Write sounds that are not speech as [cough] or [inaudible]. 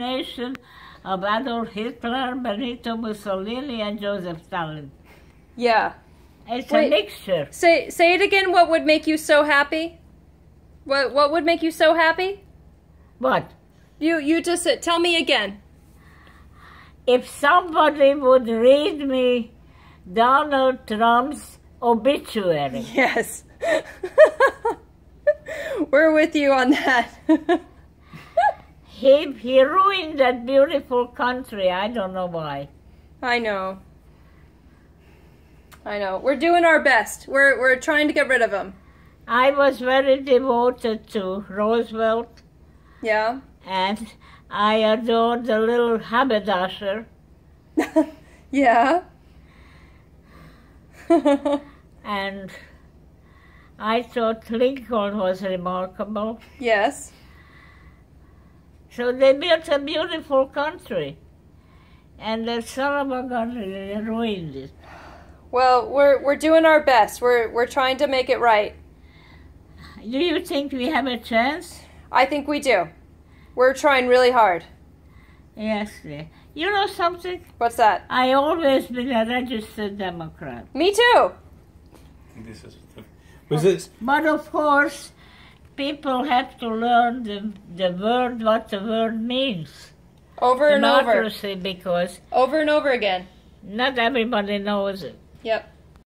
nation of Adolf Hitler, Benito Mussolini, and Joseph Stalin. Yeah. It's Wait. a mixture. Say say it again. What would make you so happy? What what would make you so happy? What? You you just said, tell me again. If somebody would read me Donald Trump's obituary, Yes. [laughs] We're with you on that. [laughs] he, he ruined that beautiful country. I don't know why. I know. I know. We're doing our best. We're we're trying to get rid of him. I was very devoted to Roosevelt, Yeah. and I adored the little haberdasher. [laughs] yeah. [laughs] And I thought Lincoln was remarkable. yes. So they built a beautiful country. And the son of a gun really ruined it. Well, we're we're doing our best. We're we're trying to make it right. Do you think we have a chance? I think we do. We're trying really hard. Yes. dear. You know something? What's that? I always been a registered Democrat. Me too. This is was it But of course, people have to learn the, the word, what the word means. Over and over. Democracy, because Over and over again. not everybody knows it. Yep.